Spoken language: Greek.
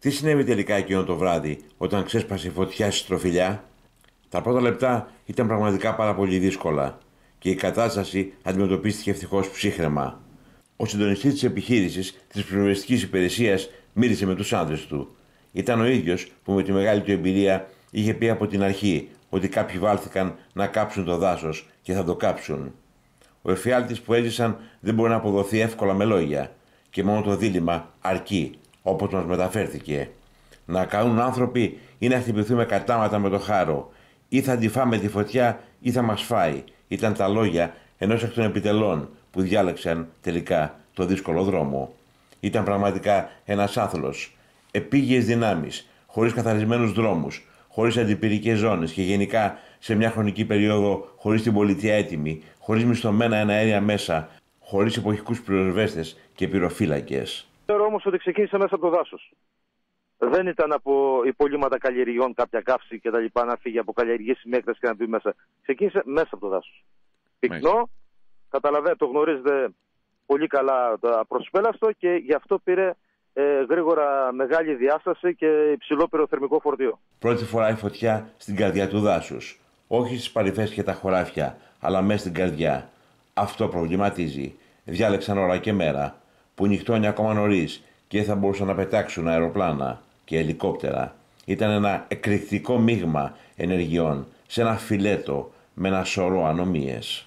Τι συνέβη τελικά εκείνο το βράδυ όταν ξέσπασε η φωτιά στη στροφιλιά; Τα πρώτα λεπτά ήταν πραγματικά πάρα πολύ δύσκολα και η κατάσταση αντιμετωπίστηκε ευτυχώς ψύχρεμα. Ο συντονιστής της επιχείρησης της πυροσβεστική υπηρεσίας μίλησε με τους άντρες του. Ήταν ο ίδιος που με τη μεγάλη του εμπειρία είχε πει από την αρχή ότι κάποιοι βάλθηκαν να κάψουν το δάσος και θα το κάψουν. Ο εφιάλτης που έζησαν δεν μπορεί να αποδοθεί εύκολα με λόγια και μόνο το δίλημα αρκεί όπως μας μεταφέρθηκε. Να κάνουν άνθρωποι ή να χτυπηθούμε κατάματα με το χάρο, ή θα αντιφάμε τη φωτιά ή θα μας φάει. Ήταν τα λόγια ενός εκ των επιτελών που διάλεξαν τελικά το δύσκολο δρόμο. Ήταν πραγματικά ένας άθλος, επίγειες δυνάμεις, χωρίς καθαρισμένους δρόμους, χωρίς αντιπυρικές ζώνες και γενικά σε μια χρονική περίοδο χωρίς την πολιτεία έτοιμη, χωρίς μισθωμένα εναέρια μέσα, χωρίς εποχικούς πυροσβέστες και πυροφύλακες. Ξέρω όμως ότι ξεκίνησε μέσα από το δάσος. Δεν ήταν από υπολείμματα καλλιεργιών κάποια καύση και τα λοιπά να φύγει από καλλιεργίε μέκτρε και να μπει μέσα. Ξεκίνησε μέσα από το δάσος. Πυκνό, καταλαβαίνετε, το γνωρίζετε πολύ καλά το προσπέλαστο και γι' αυτό πήρε ε, γρήγορα μεγάλη διάσταση και υψηλό πυροθερμικό φορτίο. Πρώτη φορά η φωτιά στην καρδιά του δάσους. Όχι στις παρυφέ και τα χωράφια, αλλά μέσα στην καρδιά. Αυτό προβληματίζει. Διάλεξαν ώρα και μέρα, που νυχτώνει ακόμα νωρίς και δεν θα μπορούσαν να πετάξουν αεροπλάνα και ελικόπτερα. Ήταν ένα εκρηκτικό μείγμα ενεργειών σε ένα φιλέτο με ένα σωρό ανομίες.